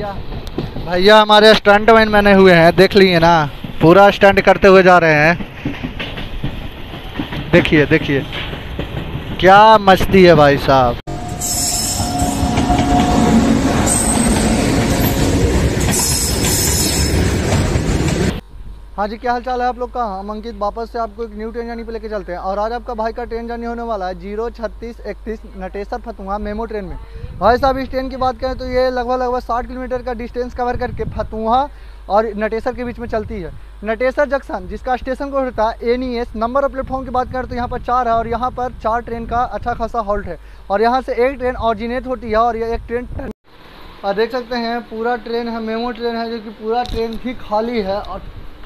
भैया? भैया, हमारे स्टंट मैन बने हुए हैं, देख लिए ना? पूरा स्टंट करते हुए जा रहे हैं। देखिए देखिए। क्या मस्ती है भाई साहब। हाँ जी, क्या हाल चाल है आप लोग का? हम अंकित वापस से आपको एक न्यू ट्रेन जर्नी पे लेके चलते हैं और आज आपका भाई का ट्रेन जर्नी होने वाला है ज़ीरो छत्तीस इकतीस नटेसर फतुहा मेमो ट्रेन में। भाई साहब, इस ट्रेन की बात करें तो ये लगभग लगभग साठ किलोमीटर का डिस्टेंस कवर करके फतुहा और नटेसर के बीच में चलती है। नटेसर जंक्शन, जिसका स्टेशन कोड होता है एन नंबर ऑफ़ प्लेटफॉर्म की बात करें तो यहाँ पर चार है और यहाँ पर चार ट्रेन का अच्छा खासा हॉल्ट है। और यहाँ से एक ट्रेन ऑरिजिनेट होती है और ये एक ट्रेन और देख सकते हैं, पूरा ट्रेन है, मेमो ट्रेन है, जो कि पूरा ट्रेन भी खाली है और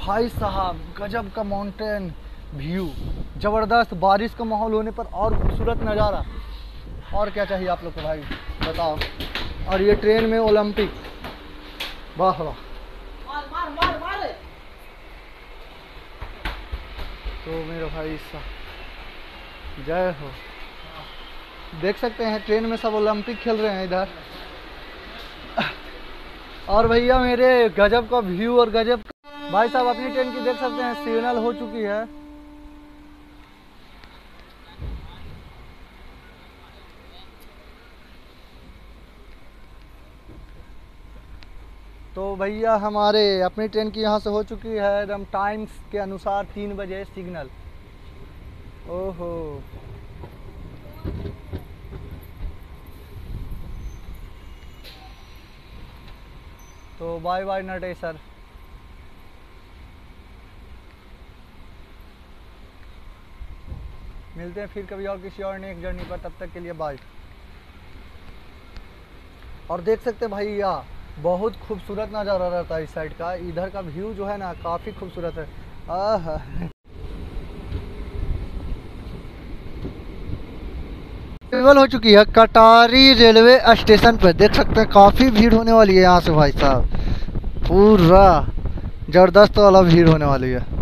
भाई साहब गजब का माउंटेन व्यू ज़बरदस्त बारिश का माहौल होने पर और खूबसूरत नज़ारा। और क्या चाहिए आप लोग को भाई? बताओ। और ये ट्रेन में ओलंपिक वाह वाह। तो मेरे भाई साहब जय हो। देख सकते हैं ट्रेन में सब ओलंपिक खेल रहे हैं इधर। और भैया मेरे गजब का व्यू और गजब भाई साहब, अपनी ट्रेन की देख सकते हैं सिग्नल हो चुकी है। तो भैया, हमारे अपनी ट्रेन की यहाँ से हो चुकी है एकदम टाइम्स के अनुसार तीन बजे सिग्नल ओहो। तो बाय बाय नटेसर मिलते हैं फिर कभी और किसी और नेक्स्ट जर्नी पर, तब तक के लिए बाय और देख सकते हैं भाई भैया, बहुत खूबसूरत नज़ारा रहता है इस साइड का। इधर का व्यू जो है ना, काफ़ी खूबसूरत है। अवेलेबल हो चुकी है कटारी रेलवे स्टेशन पर देख सकते हैं, काफ़ी भीड़ होने वाली है यहाँ से भाई साहब। पूरा ज़बरदस्त वाला भीड़ होने वाली है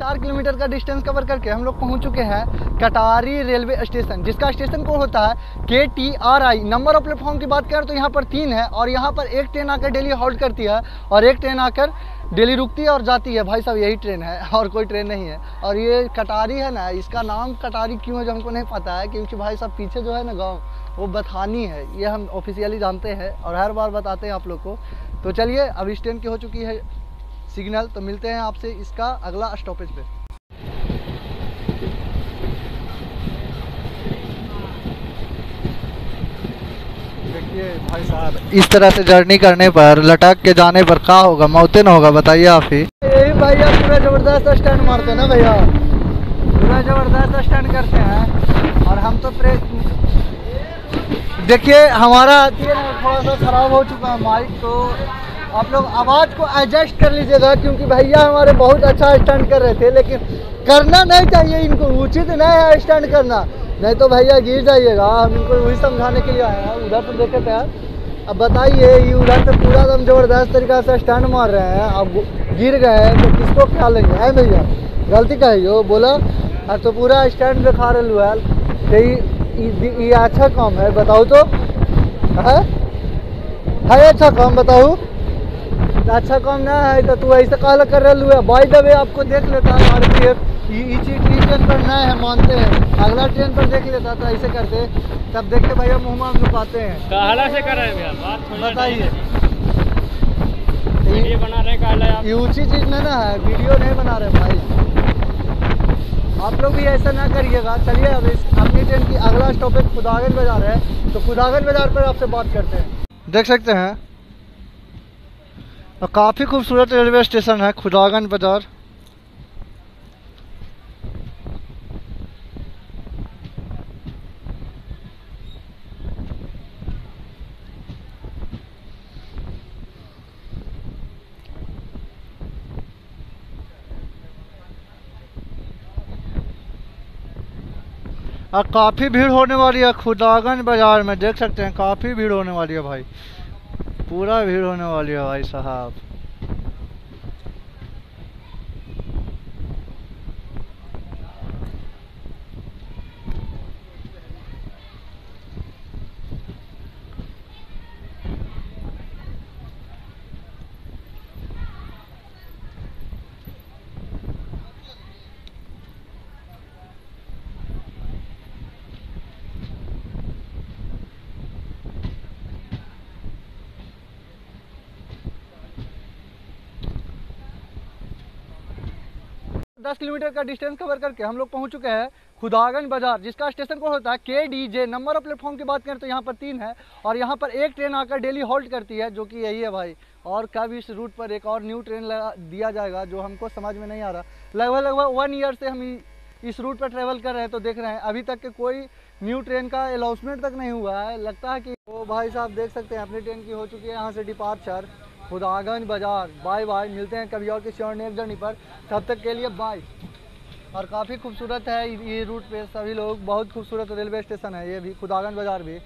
चार किलोमीटर का डिस्टेंस कवर करके हम लोग पहुँच चुके हैं कटारी रेलवे स्टेशन, जिसका स्टेशन कोड होता है? K T R I number of platform की बात करें तो यहाँ पर तीन है और यहाँ पर एक ट्रेन आकर डेली हॉल्ट करती है और एक ट्रेन आकर डेली रुकती है और जाती है। भाई साहब, यही ट्रेन है और कोई ट्रेन नहीं है। और ये कटारी है ना, इसका नाम कटारी क्यों है जो हमको नहीं पता है? क्योंकि भाई साहब, पीछे जो है ना गाँव, वो बथानी है। ये हम ऑफिशियली जानते हैं और हर बार बताते हैं आप लोग को। तो चलिए, अब इस ट्रेन की हो चुकी है सिग्नल तो मिलते हैं आपसे इसका अगला स्टॉपेज पे। भाई साहब। इस तरह से जर्नी करने पर लटक के जाने पर क्या होगा? मौते होगा बताइए आप ही। भैया पूरा ज़बरदस्त स्टैंड मारते हैं ना भैया। पूरा ज़बरदस्त स्टैंड करते हैं। और हम तो प्रे देखिए हमारा थोड़ा सा खराब हो चुका है माइक तो आप लोग आवाज़ को एडजस्ट कर लीजिएगा क्योंकि भैया हमारे बहुत अच्छा स्टैंड कर रहे थे लेकिन करना नहीं चाहिए इनको उचित नहीं है स्टैंड करना। नहीं तो भैया गिर जाइएगा, हम इनको वही समझाने के लिए आए हैं। उधर तो देखे थे अब बताइए, ये उधर से पूरा एकदम ज़बरदस्त तरीका से स्टैंड मार रहे हैं। अब गिर गए हैं तो किसको क्या लेंगे? है भैया, गलती का है यो बोला और तो पूरा स्टैंड दिखा रहे है। तो ये अच्छा काम है, बताओ तो। है? है अच्छा काम, बताओ। अच्छा काम ना है तो तू ऐसे काला कर रहा है। बाई द वे आपको देख लेता है पी इसी ट्रेन पर नए हैं मानते हैं। अगला ट्रेन पर देख लेता तो ऐसे करते तब देख के भैया मुँह में लुकाते हैं। कहला से कर रहे हैं भैया बताइए। वीडियो बना रहे ये ऊँची चीज़ नहीं ना है वीडियो नहीं बना रहे भाई। आप लोग भी ऐसा ना करिएगा। चलिए अब इस अपनी ट्रेन की अगला स्टॉपेज खुदागंज बाज़ार है। तो खुदागंज बाज़ार पर आपसे बात करते हैं। देख सकते हैं। काफ़ी खूबसूरत रेलवे स्टेशन है खुदागंज बाज़ार। और काफ़ी भीड़ होने वाली है। खुदागंज बाज़ार में देख सकते हैं, काफ़ी भीड़ होने वाली है भाई। पूरा भीड़ होने वाली है भाई साहब। दस किलोमीटर का डिस्टेंस कवर करके हम लोग पहुँच चुके हैं खुदागंज बाज़ार, जिसका स्टेशन कोड होता है? K D J number of platform की बात करें तो यहाँ पर तीन है और यहाँ पर एक ट्रेन आकर डेली हॉल्ट करती है, जो कि यही है भाई। और कब इस रूट पर एक और न्यू ट्रेन दिया जाएगा, जो हमको समझ में नहीं आ रहा। लगभग लगभग वन ईयर से हम इस रूट पर ट्रेवल कर रहे हैं तो देख रहे हैं। अभी तक के कोई न्यू ट्रेन का अनाउंसमेंट तक नहीं हुआ है। लगता है कि वो भाई साहब, देख सकते हैं, अपनी ट्रेन की हो चुकी है, यहाँ से डिपार्चर खुदागंज बाज़ार। बाय बाय, मिलते हैं कभी और किसी और नेक्स्ट जर्नी पर। तब तक के लिए बाय। और काफ़ी खूबसूरत है ये रूट पे सभी लोग। बहुत खूबसूरत रेलवे स्टेशन है ये भी, खुदागंज बाज़ार भी।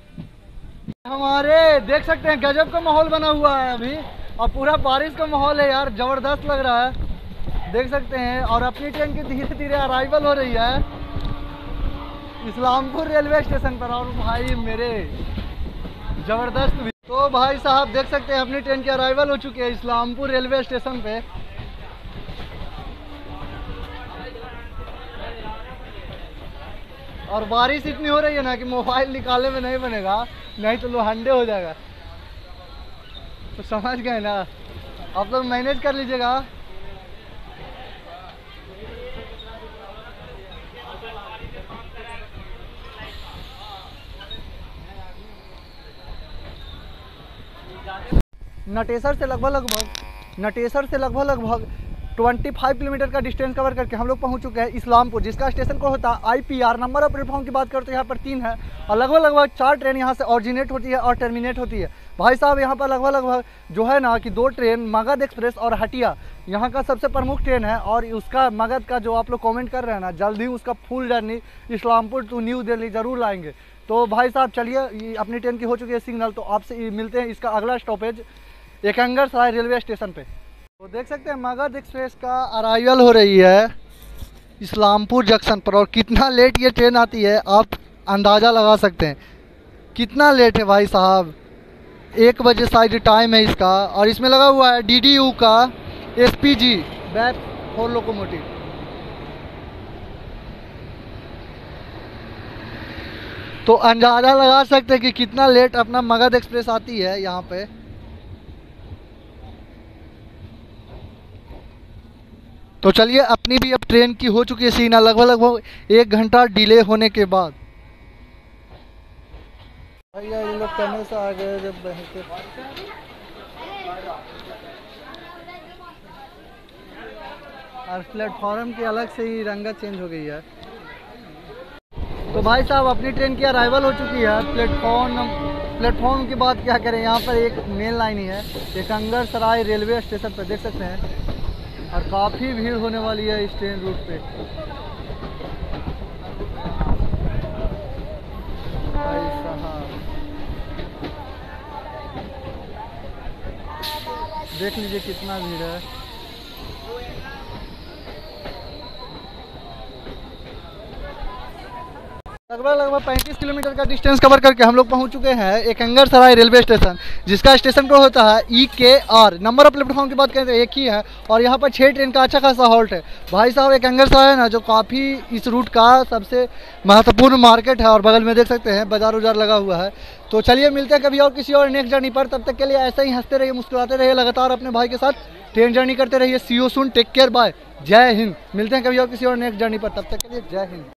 हमारे, देख सकते हैं, गजब का माहौल बना हुआ है अभी। और पूरा बारिश का माहौल है यार, ज़बरदस्त लग रहा है। देख सकते हैं, और अपनी ट्रेन की धीरे धीरे अराइवल हो रही है। इस्लामपुर रेलवे स्टेशन पर। और भाई मेरे, ज़बरदस्त तो भाई साहब, देख सकते हैं, अपनी ट्रेन के अराइवल हो चुके हैं इस्लामपुर रेलवे स्टेशन पे। और बारिश इतनी हो रही है ना कि मोबाइल निकालने में नहीं बनेगा, नहीं तो लोहंडे हो जाएगा। तो समझ गए ना? आप लोग मैनेज कर लीजिएगा। नटेसर से लगभग लगभग, नटेसर से लगभग लगभग 25 किलोमीटर का डिस्टेंस कवर करके हम लोग पहुँच चुके हैं इस्लामपुर, जिसका स्टेशन को होता? है आईपीआर नंबर ऑफ़ प्लेटफॉर्म की बात करते हैं यहाँ पर तीन है। और लगभग लगभग चार ट्रेन यहाँ से ऑरिजिनेट होती है और टर्मिनेट होती है। भाई साहब, यहाँ पर लगभग लगभग जो है ना कि दो ट्रेन मगध एक्सप्रेस और हटिया, यहाँ का सबसे प्रमुख ट्रेन है और उसका मगध का जो आप लोग कमेंट कर रहे हैं ना, जल्द ही उसका full journey Islampur to new Delhi ज़रूर लाएँगे। तो भाई साहब, चलिए अपनी ट्रेन की हो चुकी है सिग्नल तो आपसे मिलते हैं इसका अगला stoppage Ekangar Sarai railway station पे। तो देख सकते हैं, मगध एक्सप्रेस का अराइवल हो रही है इस्लामपुर जंक्शन पर और कितना लेट ये ट्रेन आती है, आप अंदाज़ा लगा सकते हैं। कितना लेट है भाई साहब? एक बजे शायद टाइम है इसका और इसमें लगा हुआ है डीडीयू का S P G back four locomotive तो अंदाज़ा लगा सकते हैं कि कितना लेट अपना मगध एक्सप्रेस आती है यहाँ पे। तो चलिए, अपनी भी अब ट्रेन की हो चुकी है सीना। लगभग लगभग एक घंटा डिले होने के बाद। भैया ये लोग से आ गए जब बहते और प्लेटफॉर्म की अलग से ही रंगत चेंज हो गई है। तो भाई साहब, अपनी ट्रेन की अराइवल हो चुकी है। प्लेटफॉर्म प्लेटफॉर्म की बात क्या करें? यहाँ पर एक मेन लाइन ही है। एक सराय रेलवे स्टेशन पर देख सकते हैं। और काफ़ी भीड़ होने वाली है इस ट्रेन रूट पे। देख लीजिए कितना भीड़ है। लगभग लगभग पैंतीस किलोमीटर का डिस्टेंस कवर करके हम लोग पहुँच चुके हैं एक सराय रेलवे स्टेशन, जिसका स्टेशन को होता है ई के आर नंबर ऑफ़ प्लेटफॉर्म की बात करें तो एक ही है और यहाँ पर छः ट्रेन का अच्छा खासा हॉल्ट है। भाई साहब, एक सराय है ना, जो काफ़ी इस रूट का सबसे महत्वपूर्ण मार्केट है और बगल में देख सकते हैं, बाज़ार उजार लगा हुआ है। तो चलिए मिलते हैं कभी और किसी और नेक्स्ट जर्नी पर। तब तक के लिए ऐसे ही हँसते रहिए, मुस्कुराते रहिए, लगातार अपने भाई के साथ ट्रेन जर्नी करते रहिए। See you soon take care bye Jai Hind. मिलते हैं कभी और किसी और नेक्स्ट जर्नी पर। तब तक के लिए जय हिंद।